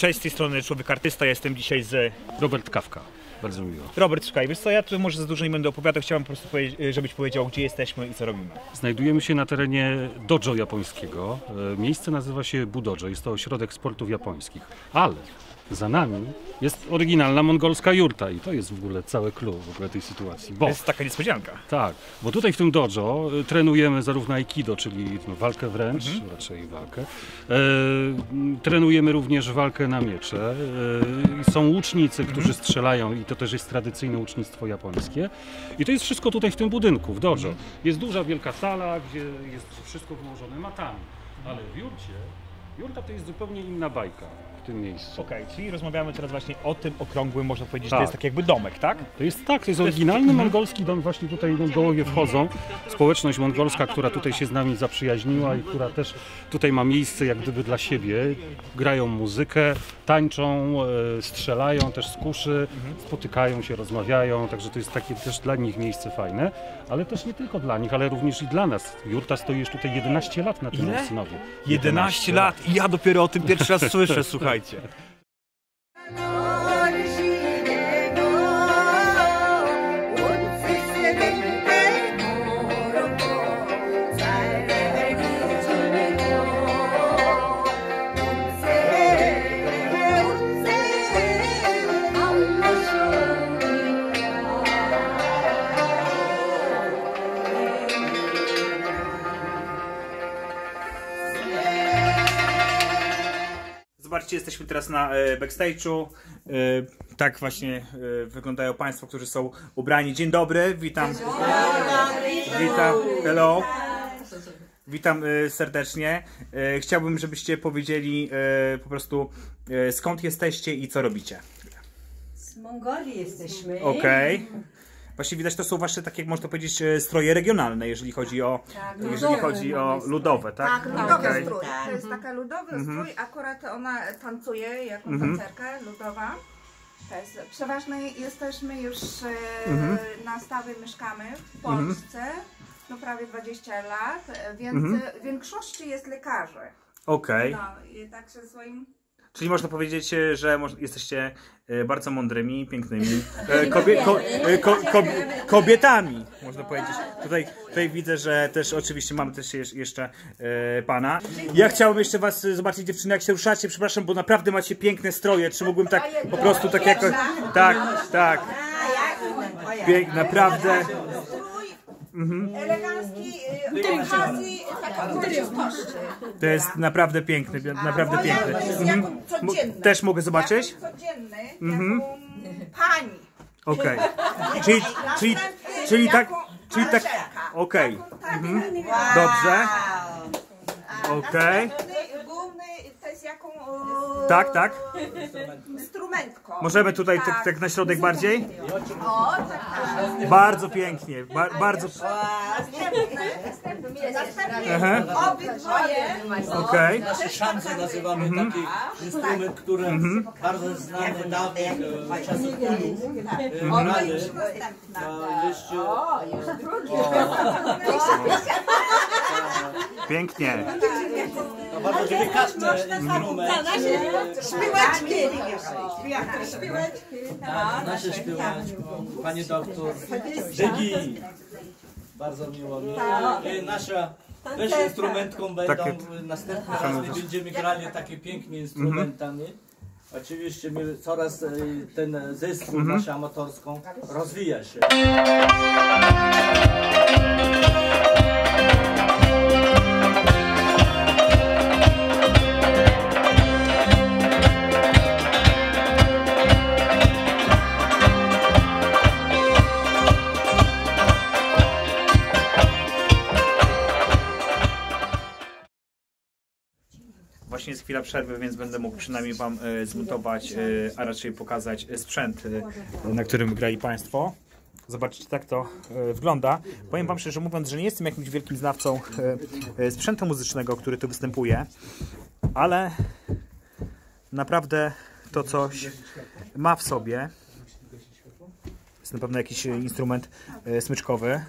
Cześć, z tej strony Człowiek Artysta, jestem dzisiaj z... Robert Kawka. Bardzo miło. Robert, słuchaj, wiesz co, ja tu może za dużo nie będę opowiadał, chciałem po prostu powiedzieć, żebyś powiedział, gdzie jesteśmy i co robimy. Znajdujemy się na terenie dojo japońskiego. E, Miejsce nazywa się Budojo. Jest to ośrodek sportów japońskich. Ale za nami jest oryginalna mongolska jurta i to jest w ogóle całe clue w ogóle tej sytuacji. Bo To jest taka niespodzianka. tak, bo tutaj w tym dojo y, trenujemy zarówno aikido, czyli no, walkę wręcz, raczej walkę. E, trenujemy również walkę na miecze. E, są łucznicy, którzy strzelają i to też jest tradycyjne łucznictwo japońskie. I to jest wszystko tutaj w tym budynku, w dojo. Jest duża, wielka sala, gdzie jest wszystko wyłożone matami. Ale w jurcie, jurta to jest zupełnie inna bajka w tym miejscu. Okej, czyli rozmawiamy teraz właśnie o tym okrągłym, można powiedzieć, że to Tak. jest taki jakby domek, tak? To jest tak, to jest oryginalny mongolski dom, właśnie tutaj Mongołowie wchodzą. Społeczność mongolska, która tutaj się z nami zaprzyjaźniła i która też tutaj ma miejsce jak gdyby dla siebie. Grają muzykę, tańczą, e, strzelają też z kuszy, spotykają się, rozmawiają, także to jest takie też dla nich miejsce fajne, ale też nie tylko dla nich, ale również i dla nas. Jurta stoi już tutaj 11 lat na tym Ile? Olsynowie. 11 lat i ja dopiero o tym pierwszy raz słyszę, słuchajcie. Jesteśmy teraz na e, backstage'u. E, tak właśnie e, wyglądają Państwo, którzy są ubrani. Dzień dobry, witam. Witam, hello. Witam serdecznie. Chciałbym, żebyście powiedzieli po prostu skąd jesteście i co robicie. Z Mongolii jesteśmy. Okej. Właśnie widać, to są wasze, tak jak można powiedzieć, e, stroje regionalne, jeżeli chodzi o, jeżeli ludowe chodzi o ludowe, tak? Tak, ludowy Okej. strój. Tak. To jest taka ludowy strój, akurat ona tancuje jako Mhm. tancerka ludowa. Jest, przeważnie jesteśmy już e, Mhm. na stałe mieszkamy w Polsce, no prawie 20 lat, więc Mhm. w większości jest lekarzy. Okej. No i także swoim Czyli można powiedzieć, e, że jesteście e, bardzo mądrymi, pięknymi e, kobie, ko, ko, ko, kobietami, można powiedzieć. Tutaj, tutaj widzę, że też oczywiście mamy też jeszcze pana. Ja chciałbym jeszcze was zobaczyć dziewczyny, jak się ruszacie. Przepraszam, bo naprawdę macie piękne stroje. Czy mógłbym tak po prostu tak jako... Tak, tak. Pięk, naprawdę. Elegancki y, okazji takiej uroczystości. To jest naprawdę piękny, naprawdę piękny. To jest Mhm. jako codzienny. Też mogę zobaczyć? Jako codzienny, Mhm. pani. Okej. Czyli, czyli, czyli tak, czyli tak, okej. Tak, Dobrze. Okej. Główny, główny to jest jaką Tak, tak. Możemy tutaj tak, tak na środek bardziej? O, tak, tak. Bardzo pięknie, ba, bardzo. Aha. Obydwoje Okej. Szance nazywamy taki instrument, który bardzo znany dawnych e, czasów. E, Grany na liściu. Pięknie. To bardzo delikatny instrument. śpiewaczki. Nasze śpiewaczki, pani doktor Żygi. Bardzo miło mi. E, Nasza też instrumentką będą Takie- następny raz my będziemy grali takie pięknymi instrumentami. Oczywiście my coraz e, ten zespół nasz amatorską rozwija się. Właśnie jest chwila przerwy, więc będę mógł przynajmniej Wam e, zmontować, e, a raczej pokazać e, sprzęt, na którym grali Państwo. Zobaczcie, tak to wygląda. Powiem Wam szczerze mówiąc, że nie jestem jakimś wielkim znawcą sprzętu muzycznego, który tu występuje, ale naprawdę to coś ma w sobie. Jest na pewno jakiś instrument smyczkowy.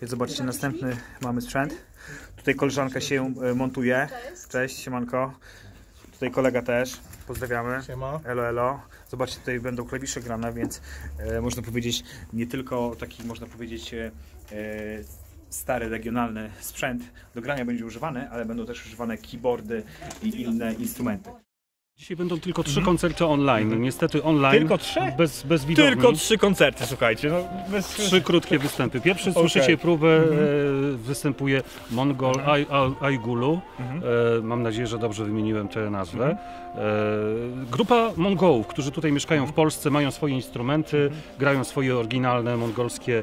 Więc zobaczcie, następny mamy sprzęt. Tutaj koleżanka się e, montuje. Cześć, siemanko. Tutaj kolega też. Pozdrawiamy. Siema. Elo, elo. Zobaczcie, tutaj będą klawisze grane, więc e, można powiedzieć nie tylko taki, można powiedzieć, e, e, stary, regionalny sprzęt do grania będzie używany, ale będą też używane keyboardy i inne instrumenty. Dzisiaj będą tylko trzy koncerty online. Niestety online. Tylko trzy? Bez, bez widowni. Tylko trzy koncerty, słuchajcie. No, bez... Trzy krótkie występy. Pierwszy Okej. słyszycie próbę, e, występuje Mongol Ay- Aygulu. Mhm. E, mam nadzieję, że dobrze wymieniłem tę nazwę. E, grupa Mongołów, którzy tutaj mieszkają w Polsce, mają swoje instrumenty, grają swoje oryginalne mongolskie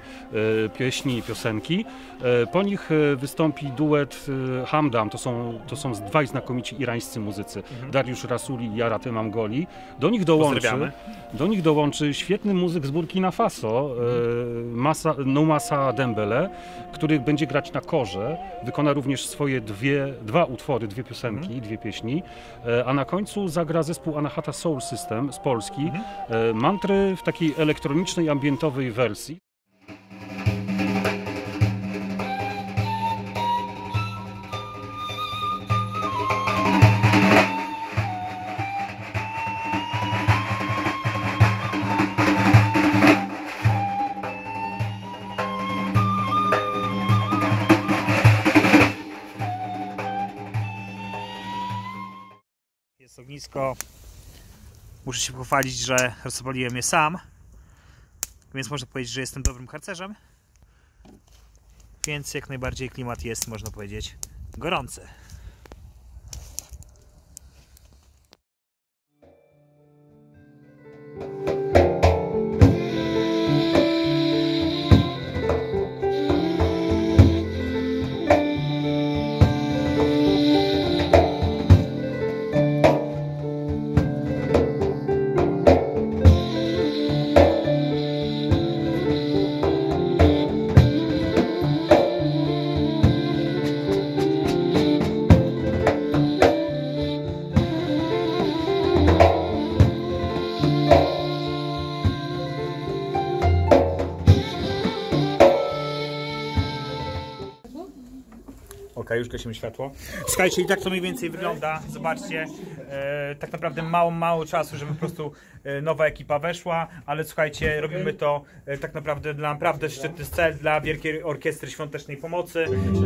e, pieśni i piosenki. E, po nich e, wystąpi duet Hamdam, to są, to są dwaj znakomici irańscy muzycy, Dariusz Rasuli i Jarat Emamgoli. Do nich dołączy, do nich dołączy świetny muzyk z Burkina Faso, e, Masa, Noumasa Dembele, który będzie grać na korze. Wykona również swoje dwie, dwa utwory, dwie piosenki, dwie pieśni. E, a na końcu zagra zespół Anahata Soul System z Polski. E, mantry w takiej elektronicznej, ambientowej wersji. Ognisko. Muszę się pochwalić, że rozpaliłem je sam. Więc można powiedzieć, że jestem dobrym harcerzem. Więc jak najbardziej klimat jest, można powiedzieć, gorący. Już gasimy światło. Słuchajcie, i tak to mniej więcej wygląda. Zobaczcie, e, tak naprawdę mało, mało czasu, żeby po prostu e, nowa ekipa weszła, ale słuchajcie, robimy to e, tak naprawdę dla naprawdę szczytny cel, dla Wielkiej Orkiestry Świątecznej Pomocy.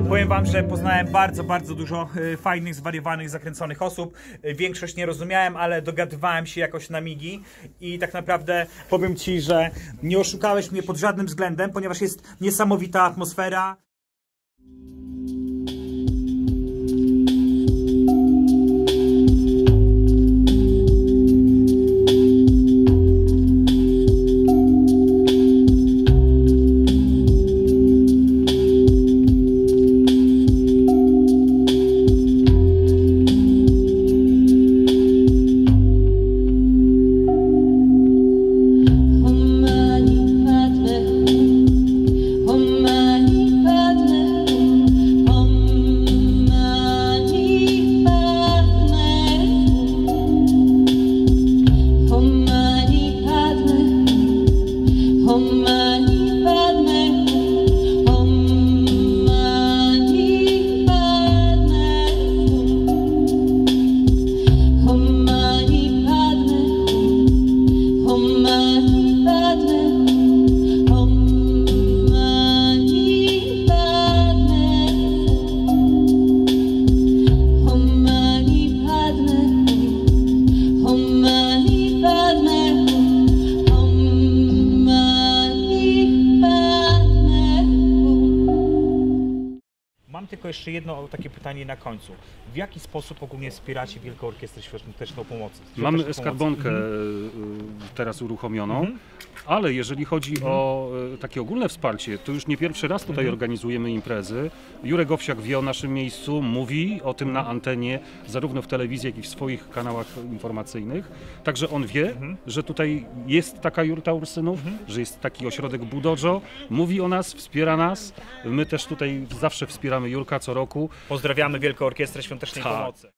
Powiem Wam, że poznałem bardzo, bardzo dużo e, fajnych, zwariowanych, zakręconych osób. E, większość nie rozumiałem, ale dogadywałem się jakoś na migi i tak naprawdę powiem Ci, że nie oszukałeś mnie pod żadnym względem, ponieważ jest niesamowita atmosfera. Tylko jeszcze jedno takie pytanie na końcu. W jaki sposób ogólnie wspieracie Wielką Orkiestrę Świąteczną Pomocy? Mamy skarbonkę Pomocy. e, teraz uruchomioną, ale jeżeli chodzi o e, takie ogólne wsparcie, to już nie pierwszy raz tutaj organizujemy imprezy. Jurek Owsiak wie o naszym miejscu, mówi o tym na antenie, zarówno w telewizji, jak i w swoich kanałach informacyjnych. Także on wie, że tutaj jest taka jurta Ursynów, że jest taki ośrodek Budojo, mówi o nas, wspiera nas. My też tutaj zawsze wspieramy Jurka co roku. Pozdrawiamy Wielką Orkiestrę Świątecznej Tak. Pomocy.